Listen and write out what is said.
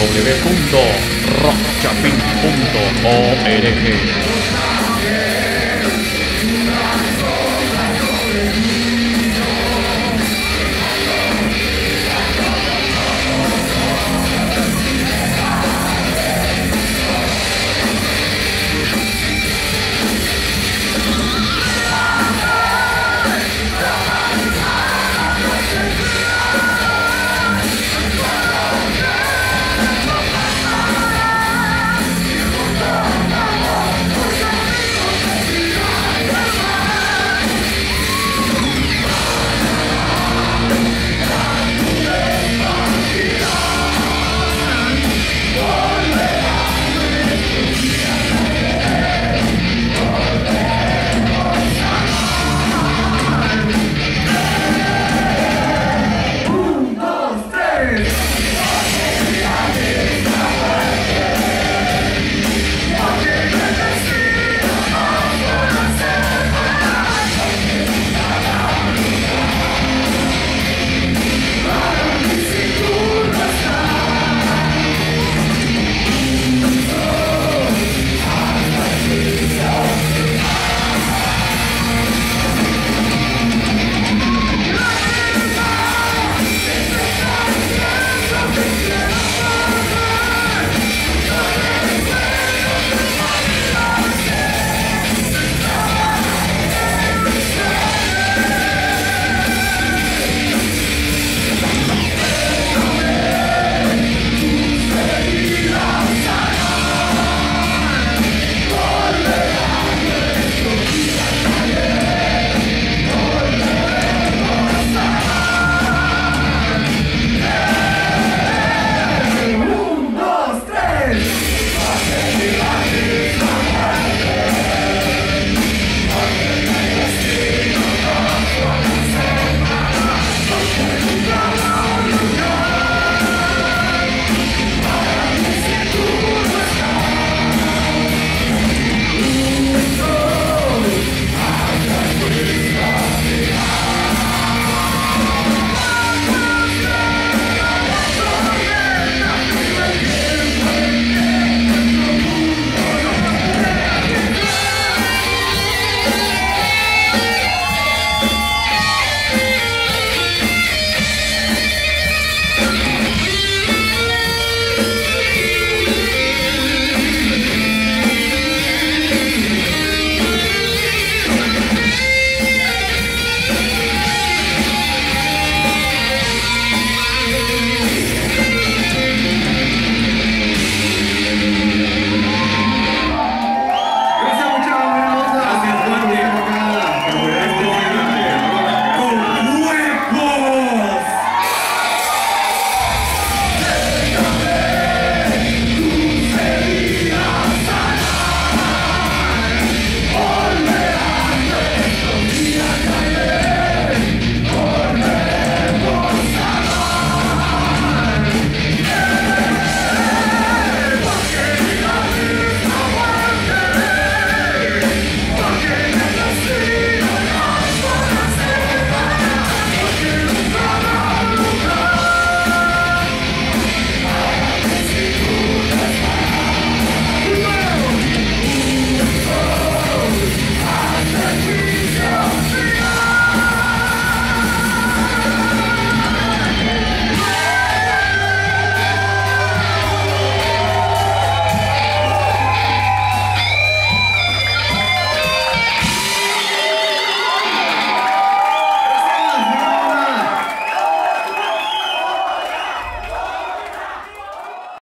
www.rockchapin.org.